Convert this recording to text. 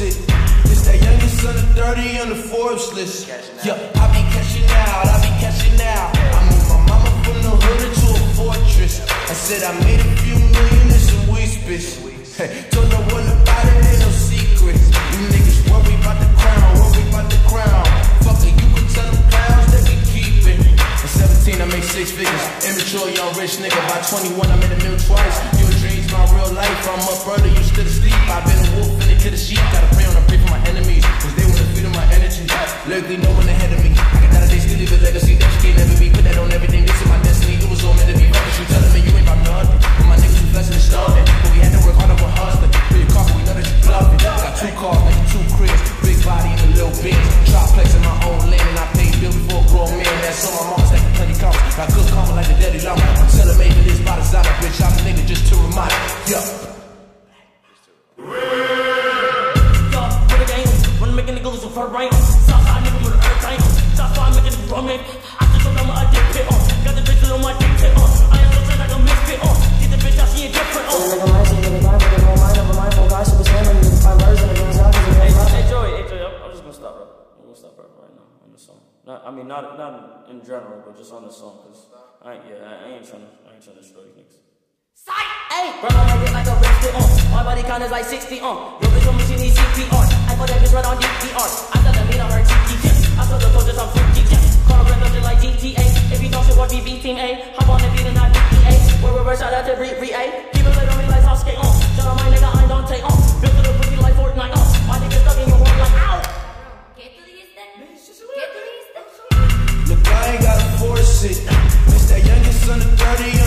it. It's that youngest son of 30 on the Forbes list. Yeah, I be cashing out, I be cashing out. I moved my mama from the hood into a fortress. I said I made a few million in some whispers. Hey, told no one about it, ain't no secret. You niggas worry about the crown, worry about the crown. Fuck it, you can tell them clowns they be keeping. At 17, I made six figures. Immature, young rich nigga. By 21, I made a meal twice. Your dreams, my real life. I'm up early, you still asleep. I've Lyrically, no one ahead of me. I can die today, still leave a legacy that you can't never be. Put that on everything. This is my destiny. It was all meant to be. Fuckers, you telling me you ain't about nothing. But my niggas, you blessing and starving. But we had to work harder for hustling. Put your car, we know that you bluffing. Got two cars, nigga, two cribs. Big body and a little bitch. Triplex in my own lane. And I paid bill before a grown man. That's on my mama stacking plenty counts. Got good karma like the Dalai Lama. I'm selling made for this by designer, bitch. I'm a nigga just to remind you. Yeah. Yo, put right. I'm right, right now on the song. Not, I mean, not not in general, but just on the song, cause I ain't, yeah, I ain't trying to, I ain't trying to destroy these niggas. Sight! Hey! Run on my dick like a wristed on. My body count is like 60 on. Your bitch on me, she need CPR. I put that bitch run on DPR. I tell them lean on her TT, yeah. I tell the coaches I'm 50, yeah. Call her just like GTA. If you don't shit, what BB Team A. Hop on the beat and not DEA. We're reverse, shout out to Bree, Bree A. shit. It's that youngest son of 30.